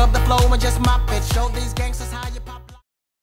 Rub the flow and just mop it. Show these gangsters how you pop.